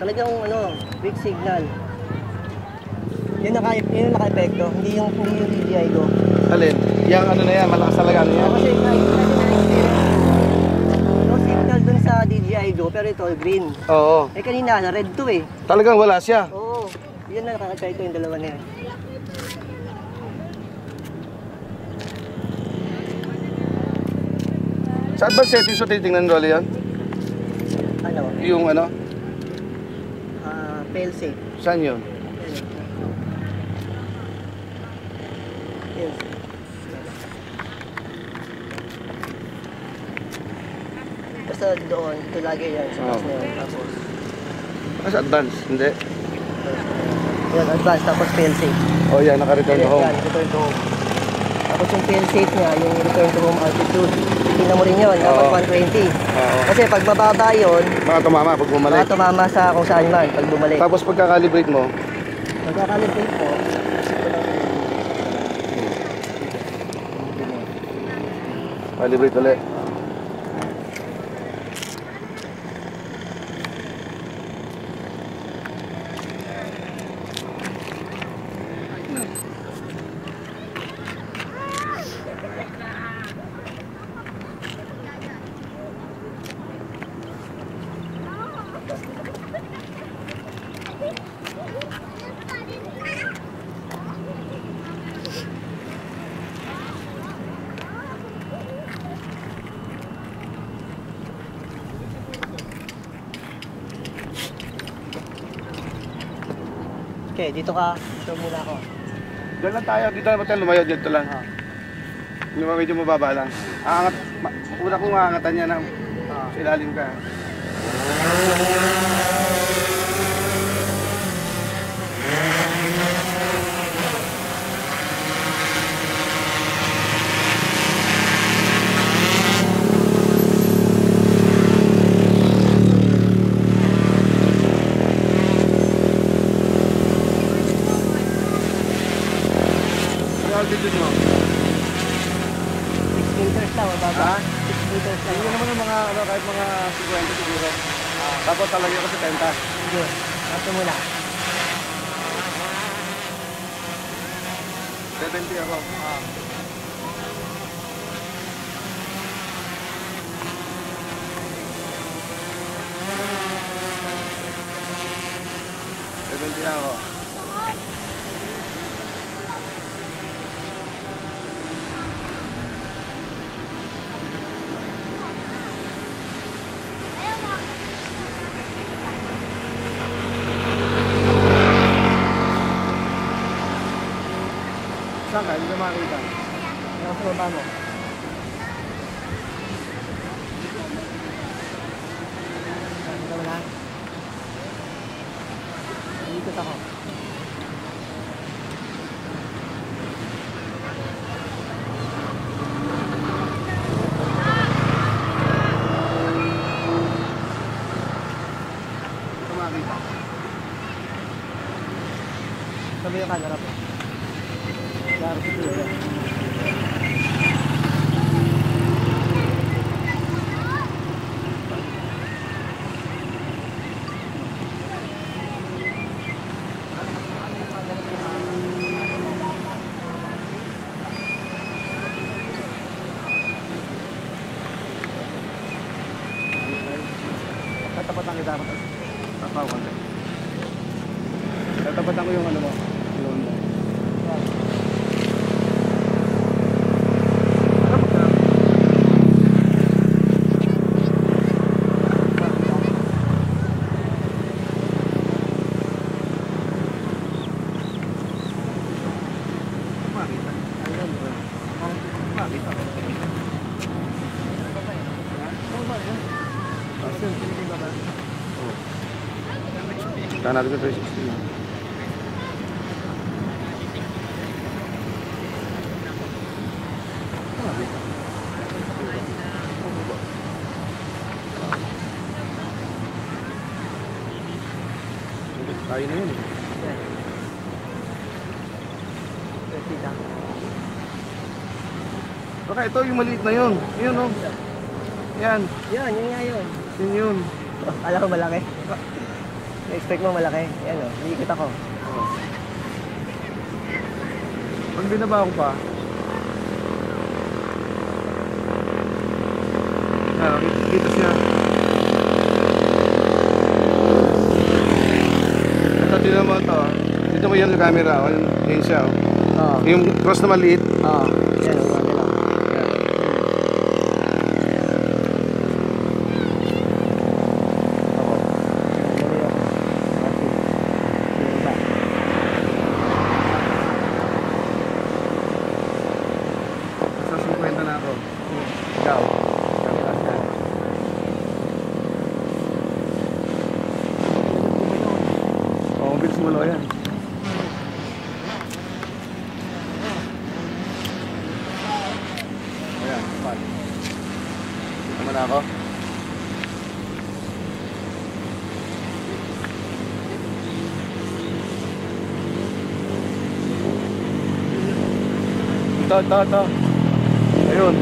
Talagang ano, weak signal. Yun naka yun naka-epekto, hindi yung hindi yung DJI ko. Alin? Yang ano na yan, malakas talaga ano yan. Kasi no signal dun sa DJI Go, pero ito green. Oo. Eh kanina, na red to eh. Talagang wala siya. Oo, yun na nakaka-epekto yung dalawa na yan. Sa advanced settings mo titingnan Rolly yan? Ano, Yung ano? Ah, fail safe. Saan yun? Yes. Basta doon, ito lagi yan. Sa Oo. na yan. Tapos, Ah, sa advanced? Hindi. yan, advance, tapos fail safe. Oh yan, naka-return to Yan, home. yan, return to home. Tapos yung fail safe niya, yung return to home altitude. Tingnan mo rin yun, dapat Oo. 120. Oo. Kasi pag bababa yun, Baka tumama pag bumalik. baka tumama sa kung saan man pag bumalik. Tapos pagka-calibrate mo, Magkakalibrate po, calibrate ulit. Okay, dito ka. Show muna ako. Diyan lang tayo, dito naman tayo lumayo, dito lang. Ah. Yung medyo mababa lang. Aangat, una kong aangatan niya na Ah. sa ilalim ka. Altitude mo? 6 meters lang, mababa. Ha? 6 meters lang. Hindi naman yung mga, ano, kahit mga 50 siguro. Tapos talaga ko sa 70. Sige, ito muna. 70 ako. Seventy ako. Saan ka? Hindi ka makakita. Ano sa baba mo? Dito mo lang. Ikot ako. Sabi yung camera guitarra. Kaya natin ko 360. Tayo na yun. eh. Baka ito yung maliit na yun. Yun oh. Yan. Yan, yun nga yun. Yun yun. Alam ko malaki. Expect mo malaki. Yan o, liikot ako. Pag binaba ko pa, Ah, kita siya. Ito, tinan mo ito. ah. Dito mo yung camera. oh. Yan siya. oh. Oo. Yung cross na maliit. Oo. Yan o, mga gano'n. Yan. Ako. Dali ako. Kasi, yung iba. Sa 50 na ako. Ikaw. Siya. Oo, bilis mo yan. Ayan, fine. Dito mo na ako. Ito, ito, ito. Ayun.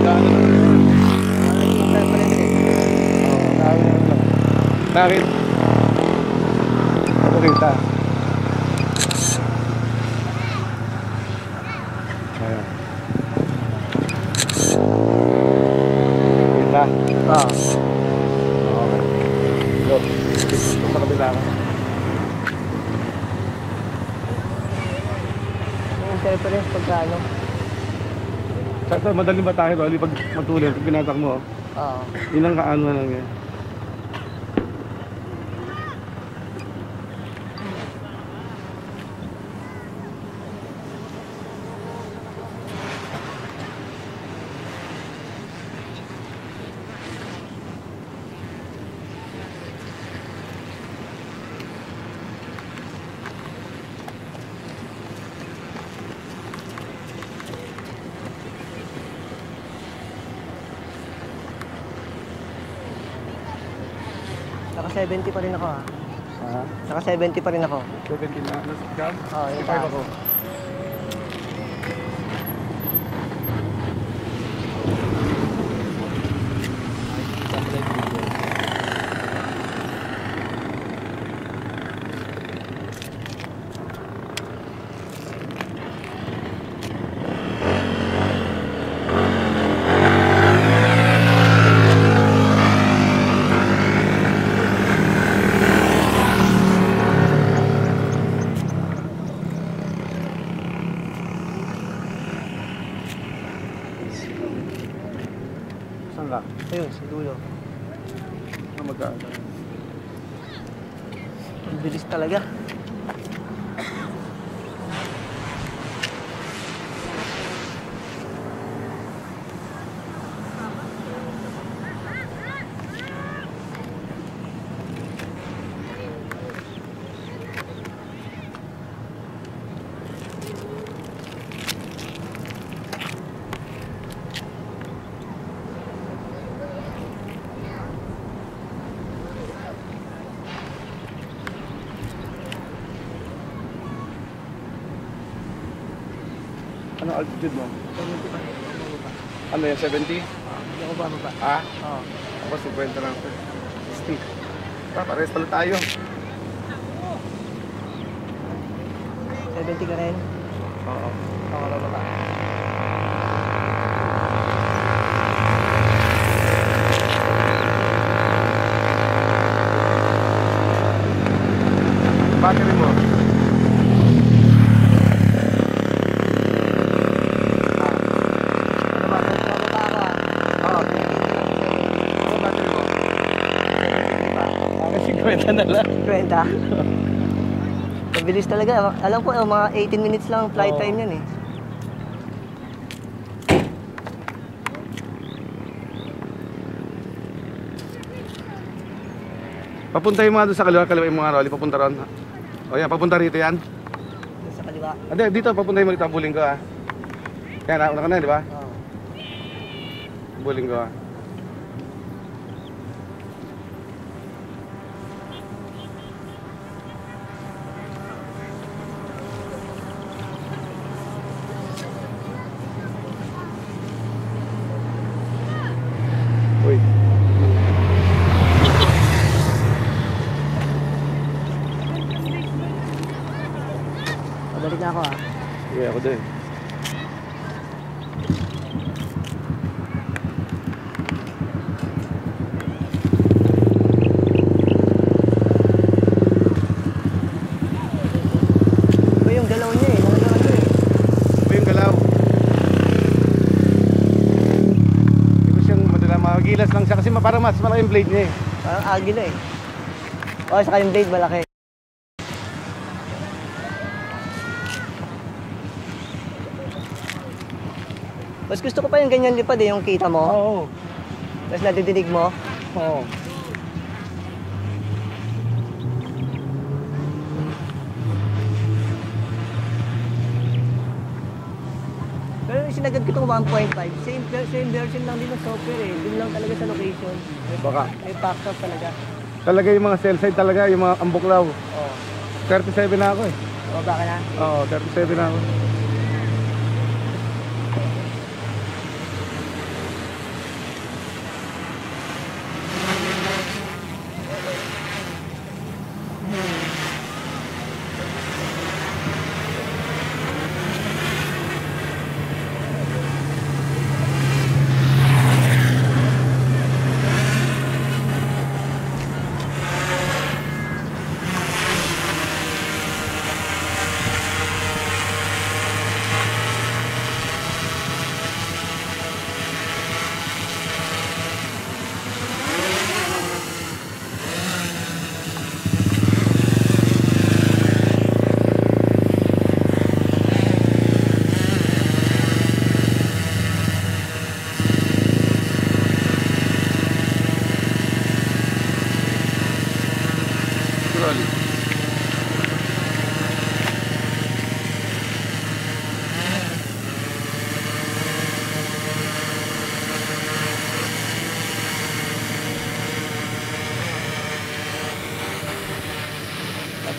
Gaano na yun? Tayo pala din eh. Oo, gaano na lang. Bakit? Ako kita. Ayan. Kita. Oo. Okay. Go. Ito sa kabila ka. Yung interference pagka ano. Sakto, madaling ba tayo, pag matulog, pag binatak mo, oh. Oo. yun ang kaano na lang yan. Naka 70 pa rin ako ha. Ha? Naka 70 pa rin ako. 17 na. Nasa? Oo, yung 5 taas. ako. Ka? Ayun, sa dulo. Ah, magkano? Ang bilis talaga. Altitude mo? 70 pa. Ano yan, 70? Hindi ako bababa. Ah? Oo. Ako 50 lang. 60. Ah, pares pala tayo. 70 ka rin. Oo. Ako bababa. Battery mo? Ano ba? Bababa ako ah. Oo. Ano battery mo? 70 pa. Bakit 50 na lang? 20. Mabilis talaga. Alam ko, eh, mga 18 minutes lang ang flight Oo. time yan eh. Papunta yung mga doon sa kaliwa, kaliwa yung mga rolly, papunta ron. O yan, papunta rito yan. Doon sa kaliwa. Hindi, dito, papunta mo rito ang buling ko ah. Yan, nauna ka na, di ba? Oo. Buling ko ah. Uy. Sige ako doon. Iba yung galaw niya eh. Talaga ano eh. Ito yung galaw. Hindi ko siyang magilas lang siya kasi parang mas malaki yung blade niya eh. Parang agila eh. O, saka yung blade malaki. Mas gusto ko pa yung ganyan lipad eh, yung kita mo. Oo. Tapos nadidinig mo. Oo. Sinagad ko itong 1.5, same, same version lang din ng software eh. Doon lang talaga sa location. Baka. May factor talaga. Talaga yung mga cell side talaga, yung mga ambuklaw. Oo. 37 na ako eh. O, baka na. Oo, 37 na ako.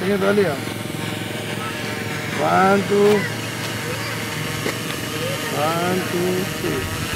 batendo ali, ó. Quanto? Quanto? Quanto?